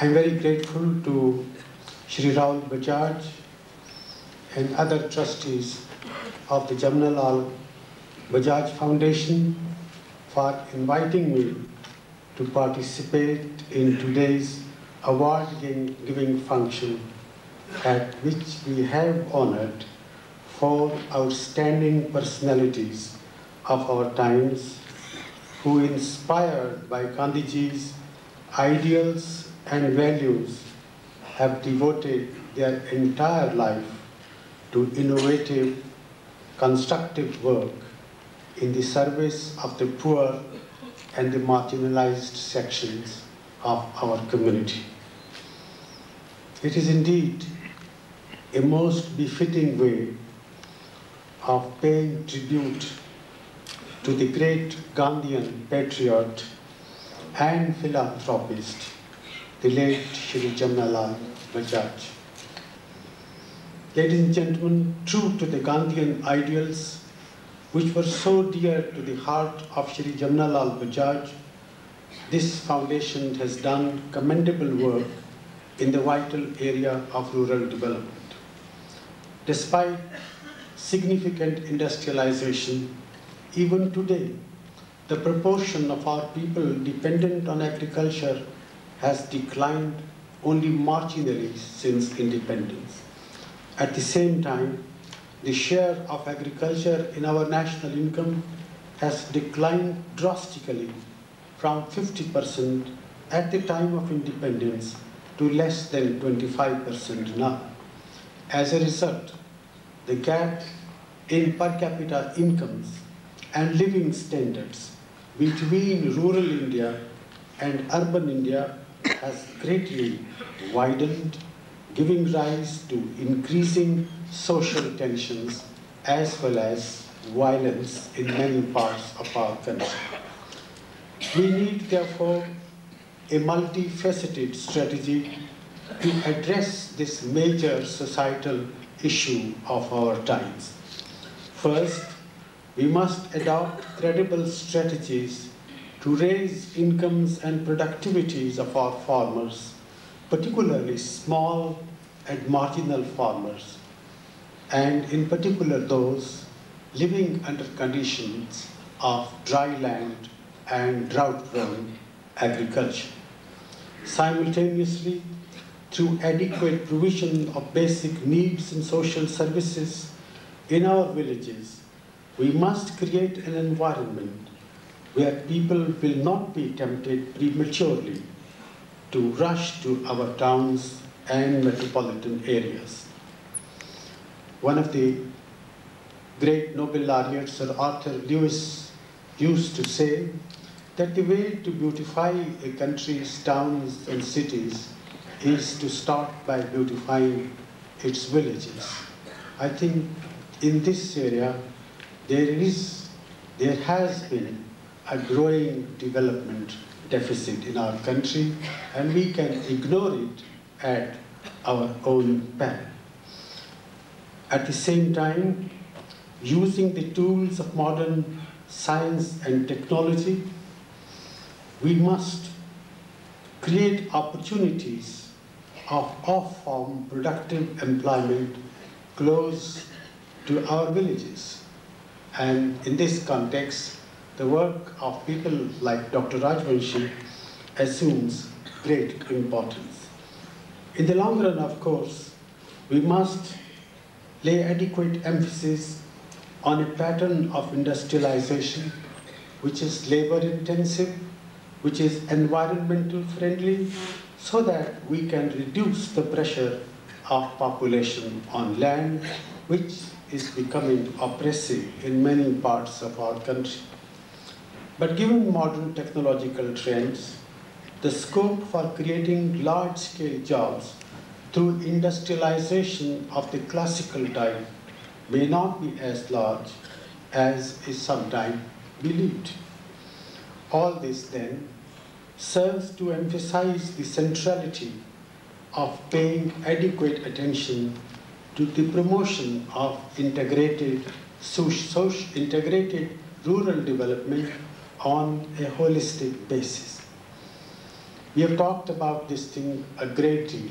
I'm very grateful to Shri Rahul Bajaj and other trustees of the Jamnalal Bajaj Foundation for inviting me to participate in today's award giving function at which we have honored four outstanding personalities of our times who inspired by Gandhiji's ideals and values have devoted their entire life to innovative, constructive work in the service of the poor and the marginalized sections of our community. It is indeed a most befitting way of paying tribute to the great Gandhian patriot and philanthropist, the late Shri Jamnalal Bajaj. Ladies and gentlemen, true to the Gandhian ideals, which were so dear to the heart of Shri Jamnalal Bajaj, this foundation has done commendable work in the vital area of rural development. Despite significant industrialization, even today, the proportion of our people dependent on agriculture has declined only marginally since independence. At the same time, the share of agriculture in our national income has declined drastically from 50% at the time of independence to less than 25% now. As a result, the gap in per capita incomes and living standards between rural India and urban India has greatly widened, giving rise to increasing social tensions as well as violence in many parts of our country. We need, therefore, a multifaceted strategy to address this major societal issue of our times. First, we must adopt credible strategies to raise incomes and productivities of our farmers, particularly small and marginal farmers, and in particular those living under conditions of dry land and drought-prone agriculture. Simultaneously, through adequate provision of basic needs and social services in our villages, we must create an environment where people will not be tempted prematurely to rush to our towns and metropolitan areas. One of the great Nobel laureates, Sir Arthur Lewis, used to say that the way to beautify a country's towns and cities is to start by beautifying its villages. I think in this area there is, there has been a growing development deficit in our country and we can ignore it at our own peril. At the same time, using the tools of modern science and technology, we must create opportunities of off-farm productive employment close to our villages. And in this context, the work of people like Dr. Rajvanshi assumes great importance. In the long run, of course, we must lay adequate emphasis on a pattern of industrialization which is labor intensive, which is environmental friendly, so that we can reduce the pressure of population on land, which is becoming oppressive in many parts of our country. But given modern technological trends, the scope for creating large-scale jobs through industrialization of the classical type may not be as large as is sometimes believed. All this then serves to emphasize the centrality of paying adequate attention to the promotion of integrated, social, integrated rural development on a holistic basis. We have talked about this thing a great deal.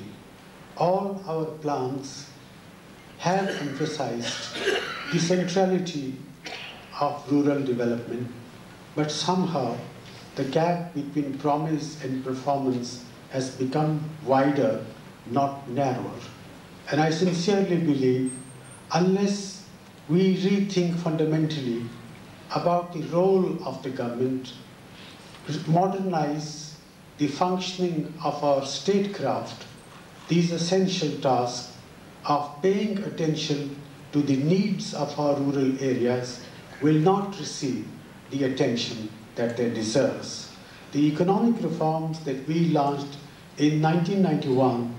All our plans have emphasized the centrality of rural development, but somehow the gap between promise and performance has become wider, not narrower. And I sincerely believe unless we rethink fundamentally about the role of the government, modernize the functioning of our statecraft, these essential tasks of paying attention to the needs of our rural areas will not receive the attention that they deserve. The economic reforms that we launched in 1991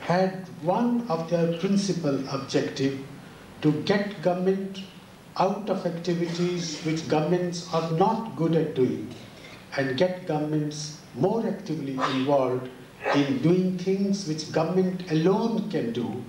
had one of their principal objective to get government out of activities which governments are not good at doing and get governments more actively involved in doing things which government alone can do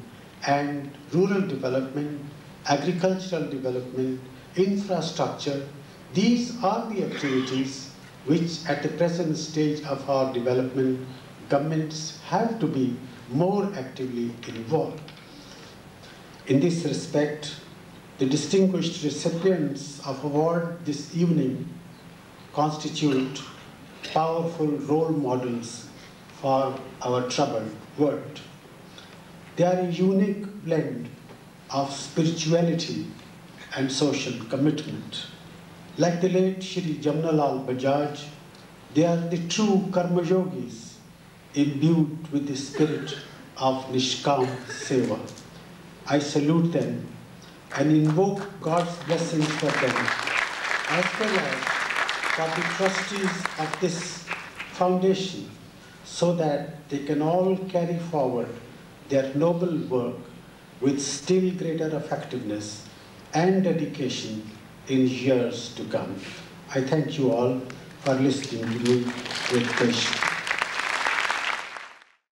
and rural development, agricultural development, infrastructure, these are the activities which at the present stage of our development, governments have to be more actively involved. In this respect, the distinguished recipients of award this evening constitute powerful role models for our troubled world. They are a unique blend of spirituality and social commitment. Like the late Shri Jamnalal Bajaj, they are the true karma yogis imbued with the spirit of Nishkam Seva. I salute them and invoke God's blessings for them, as well as for the trustees of this foundation, so that they can all carry forward their noble work with still greater effectiveness and dedication in years to come. I thank you all for listening to me with patience.